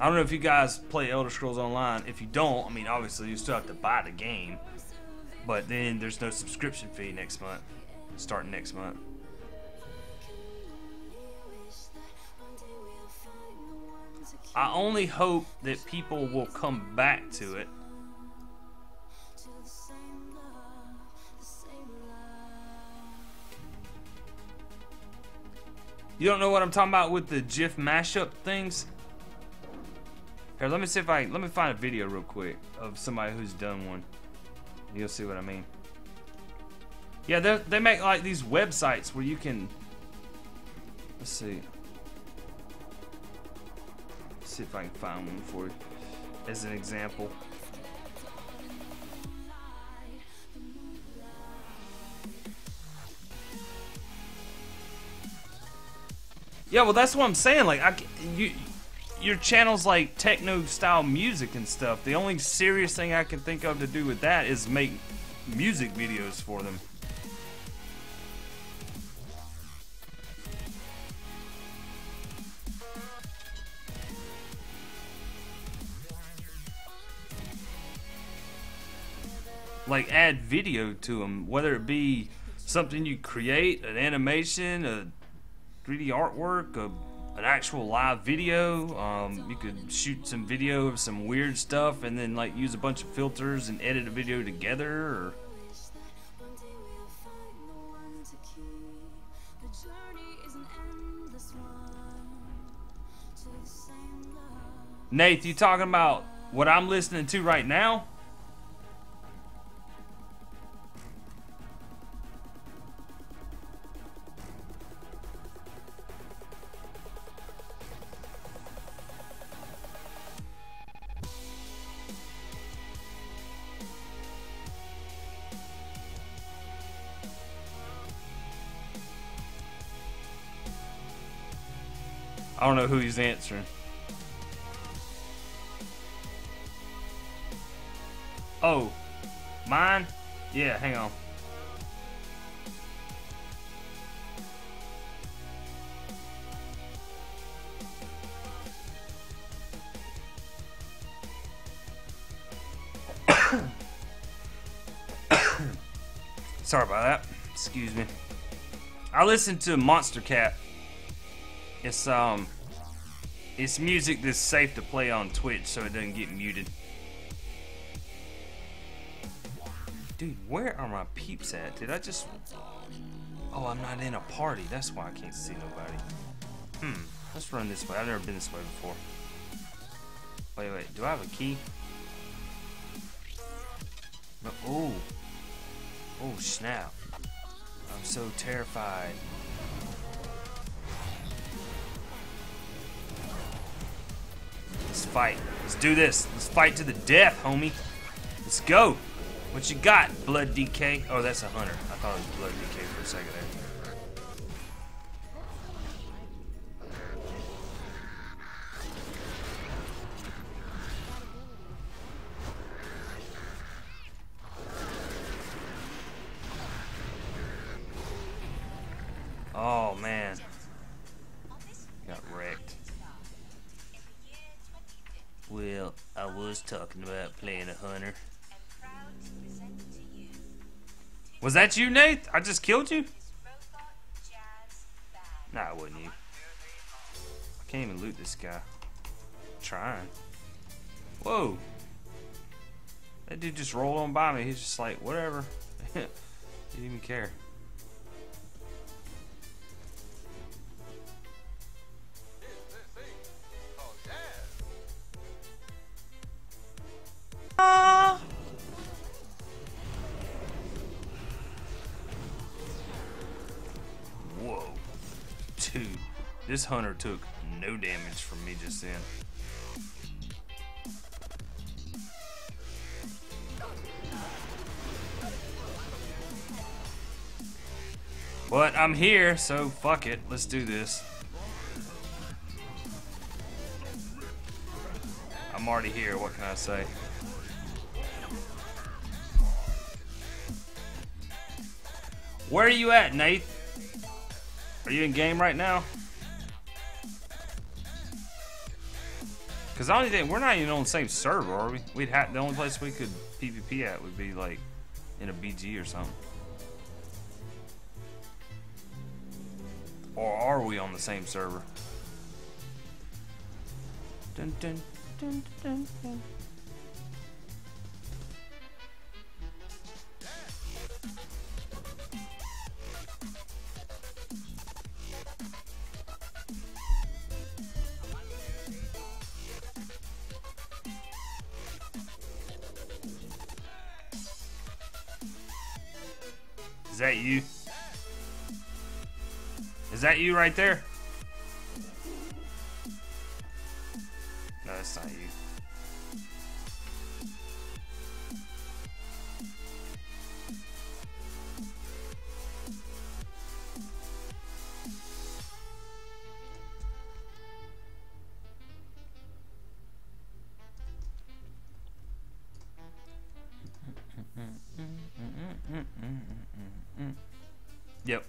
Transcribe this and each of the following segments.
I don't know if you guys play Elder Scrolls Online. If you don't, I mean, obviously you still have to buy the game, but then there's no subscription fee next month, starting next month. I only hope that people will come back to it. You don't know what I'm talking about with the GIF mashup things? Here, let me see if I let me find a video real quick of somebody who's done one. You'll see what I mean. Yeah, they they make like these websites where you can. Let's see. Let's see if I can find one for you as an example. Yeah, well, that's what I'm saying. Like, I, you, your channel's like techno style music and stuff. The only serious thing I can think of to do with that is make music videos for them. Like add video to them, whether it be something you create, an animation, a 3D artwork, a an actual live video. Um, you could shoot some video of some weird stuff and then like use a bunch of filters and edit a video together. Or... Nate, you talking about what I'm listening to right now? I don't know who he's answering. Oh, mine? Yeah, hang on. Sorry about that. Excuse me. I listened to Monstercat it's um, it's music that's safe to play on Twitch, so it doesn't get muted. Dude, where are my peeps at? Did I just? Oh, I'm not in a party. That's why I can't see nobody. Hmm. Let's run this way. I've never been this way before. Wait, wait. Do I have a key? Oh. Oh, snap. I'm so terrified. Fight. Let's do this. Let's fight to the death, homie. Let's go. What you got, Blood DK? Oh, that's a hunter. I thought it was Blood DK for a second there. Well, I was talking about playing a hunter. Was that you, Nate? I just killed you? Nah, it wasn't you. I can't even loot this guy. I'm trying. Whoa. That dude just rolled on by me. He's just like, whatever. He didn't even care. This hunter took no damage from me just then. But I'm here, so fuck it. Let's do this. I'm already here, what can I say? Where are you at, Nate? Are you in game right now? Cause the only thing we're not even on the same server, are we? We'd have the only place we could PvP at would be like in a BG or something. Or are we on the same server? Dun, dun, dun, Is that you right there? No, that's not you. Yep,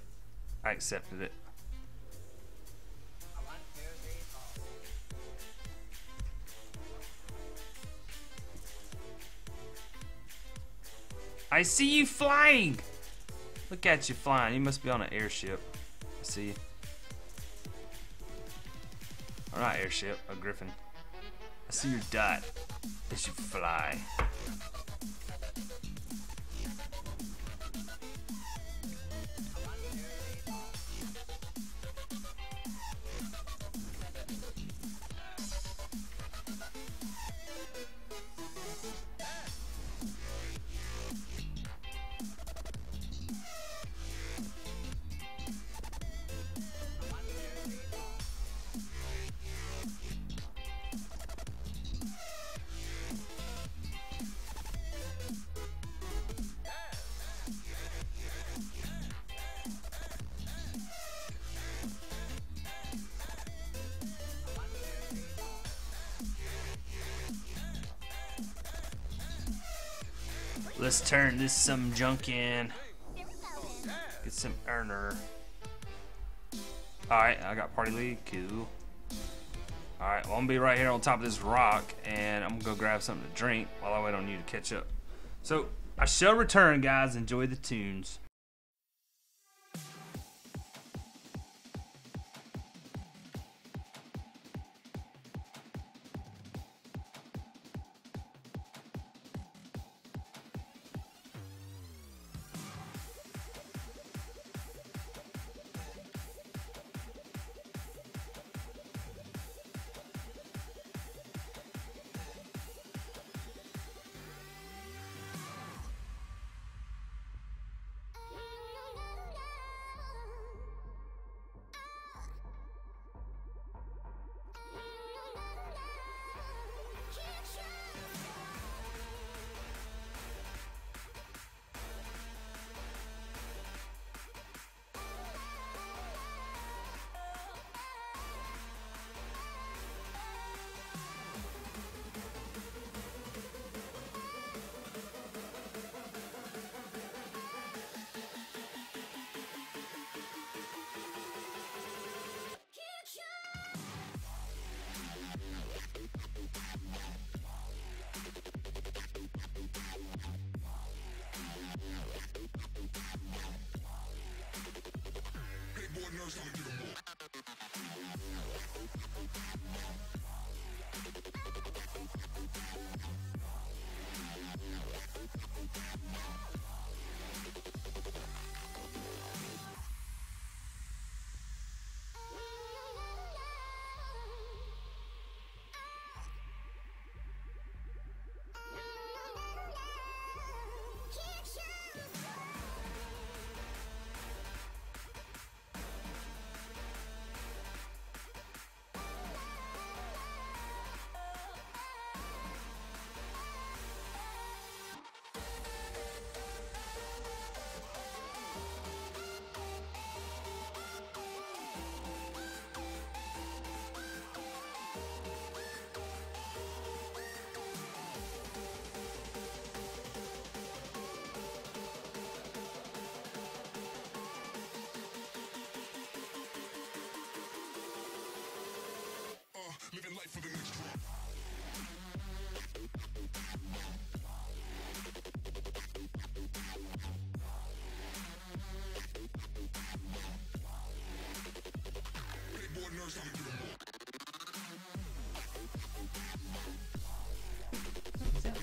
I accepted it. I see you flying! Look at you flying. You must be on an airship. I see you. Or not airship, a griffin. I see your dot as you fly. Let's turn this some junk in. Get some earner. Alright, I got party lead. Cool. Alright, well, I'm gonna be right here on top of this rock, and I'm gonna go grab something to drink while I wait on you to catch up. So, I shall return, guys. Enjoy the tunes. Bye.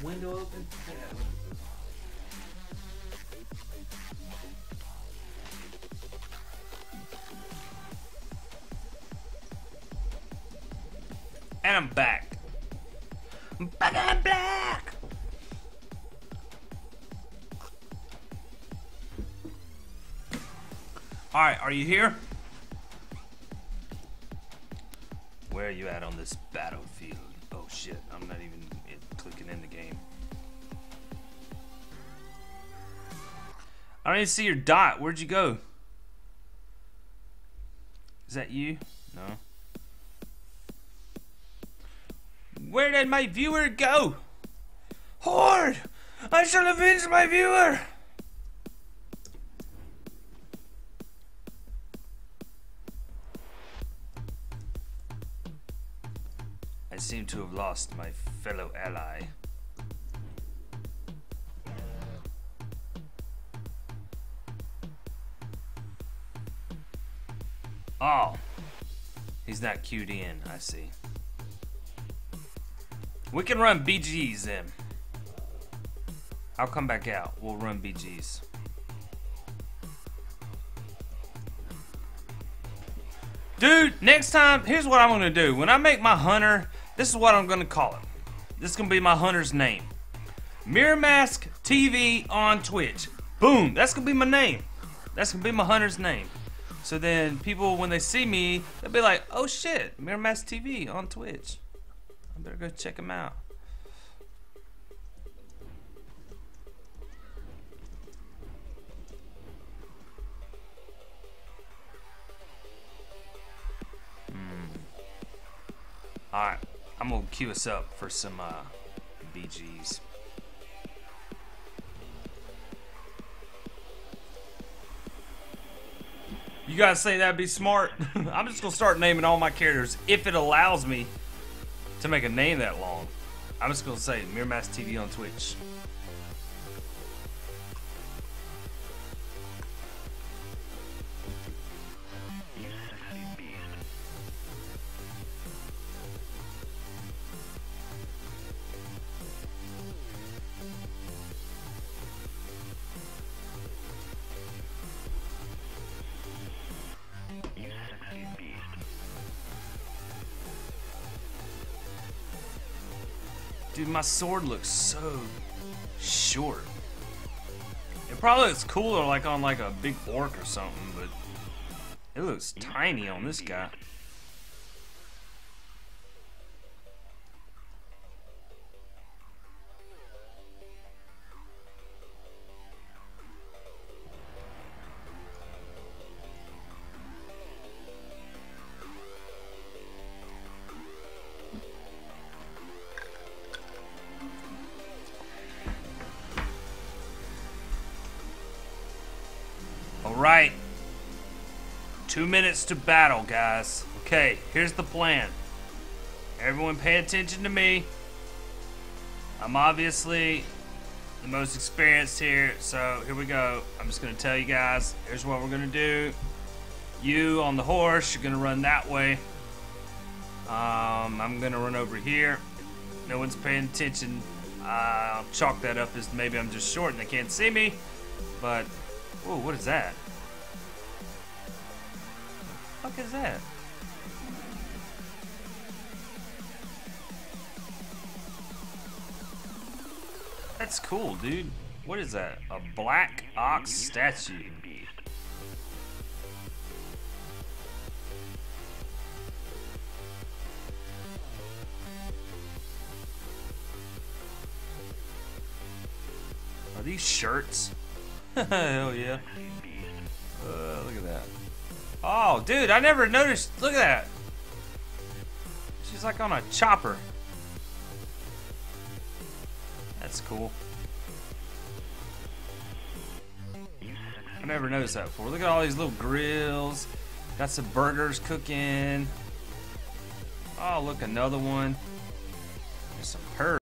Window open? And I'm back. Back and black. All right, are you here? Where are you at on this don't even see your dot. Where'd you go? Is that you? No. Where did my viewer go? Horde! I shall avenge my viewer! I seem to have lost my fellow ally. Oh, he's not queued in, I see. We can run BGs then. I'll come back out. We'll run BGs. Dude, next time, here's what I'm gonna do. When I make my hunter this is what I'm gonna call it. This is gonna be my hunter's name. Mirror Mask TV on Twitch. Boom, that's gonna be my name. That's gonna be my hunter's name. So then people, when they see me, they'll be like, oh shit, Mirror Mask TV on Twitch. I better go check him out. Hmm. Alright. I'm gonna queue us up for some uh, BGs. You guys say that'd be smart? I'm just gonna start naming all my characters if it allows me to make a name that long. I'm just gonna say Mirror Mask TV on Twitch. Dude, my sword looks so short. It probably looks cooler like on like a big orc or something, but it looks tiny on this guy. Right. Two minutes to battle, guys. Okay, here's the plan. Everyone pay attention to me. I'm obviously the most experienced here, so here we go. I'm just gonna tell you guys, here's what we're gonna do. You on the horse, you're gonna run that way. Um, I'm gonna run over here. No one's paying attention. I'll chalk that up as maybe I'm just short and they can't see me. But, whoa, what is that? fuck is that? That's cool, dude. What is that? A black ox statue. Are these shirts? Hell yeah. Uh, look at that. Oh, dude, I never noticed. Look at that. She's like on a chopper. That's cool. I never noticed that before. Look at all these little grills. Got some burgers cooking. Oh, look, another one.